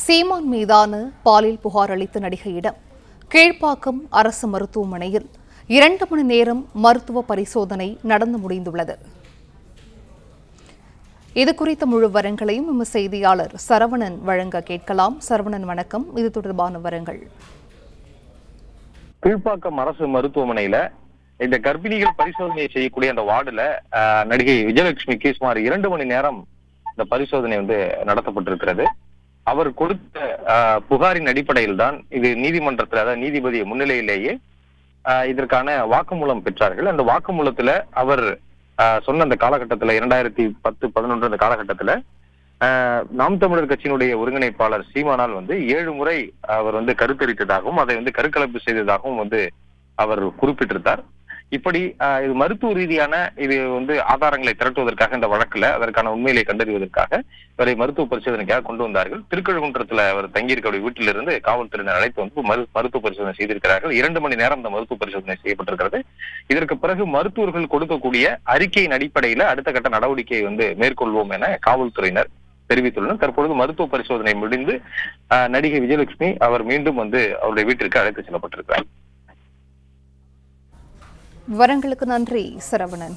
சீமான் மீதான பாலியல் புகார் அளித்த நடிகையிடம் கீழ்ப்பாக்கம் அரசு மருத்துவமனையில் இரண்டு மணி நேரம் மருத்துவ பரிசோதனை நடந்து முடிந்துள்ளது. இது குறித்த முழு வரங்களையும் நம்ம செய்தியாளர் சரவணன் வழங்க கேட்கலாம். சரவணன் வணக்கம். இது தொடர்பான வரங்கள் கீழ்ப்பாக்கம் அரசு மருத்துவமனையில இந்த கர்ப்பிணிகள் பரிசோதனை செய்யக்கூடிய அந்த வார்டுல நடிகை விஜயலட்சுமிக்கு சுமார் இரண்டு மணி நேரம் இந்த பரிசோதனை வந்து நடத்தப்பட்டிருக்கிறது. அவர் கொடுத்த ஆஹ், புகாரின் அடிப்படையில் தான் இது நீதிமன்றத்தில் அதாவது நீதிபதி முன்னிலையிலேயே ஆஹ், இதற்கான வாக்குமூலம் பெற்றார்கள். அந்த வாக்குமூலத்துல அவர் ஆஹ், சொன்ன அந்த காலகட்டத்துல இரண்டாயிரத்தி பத்து பதினொன்று அந்த காலகட்டத்துல ஆஹ், நாம் தமிழர் கட்சியினுடைய ஒருங்கிணைப்பாளர் சீமானால் வந்து ஏழு முறை அவர் வந்து கருத்தரித்ததாகவும் அதை வந்து கருக்கலைப்பு செய்ததாகவும் வந்து அவர் குறிப்பிட்டிருந்தார். இப்படி ஆஹ், இது மருத்துவ ரீதியான இது வந்து ஆதாரங்களை திரட்டுவதற்காக இந்த வழக்குல அதற்கான உண்மையிலே கண்டறிவதற்காக இவரை மருத்துவ பரிசோதனைக்காக கொண்டு வந்தார்கள். திருக்கழுகுன்றத்துல அவர் தங்கியிருக்கக்கூடிய வீட்டிலிருந்து காவல்துறையினர் அழைத்து வந்து மரு மருத்துவ பரிசோதனை செய்திருக்கிறார்கள். இரண்டு மணி நேரம் இந்த மருத்துவ பரிசோதனை செய்யப்பட்டிருக்கிறது. இதற்கு பிறகு மருத்துவர்கள் கொடுக்கக்கூடிய அறிக்கையின் அடிப்படையில அடுத்த கட்ட நடவடிக்கையை வந்து மேற்கொள்வோம் என காவல்துறையினர் தெரிவித்துள்ளனர். தற்பொழுது மருத்துவ பரிசோதனை முடிந்து ஆஹ், நடிகை விஜயலட்சுமி அவர் மீண்டும் வந்து அவருடைய வீட்டிற்கு அழைத்து செல்லப்பட்டிருக்கிறார். விவரங்களுக்கு நன்றி சரவணன்.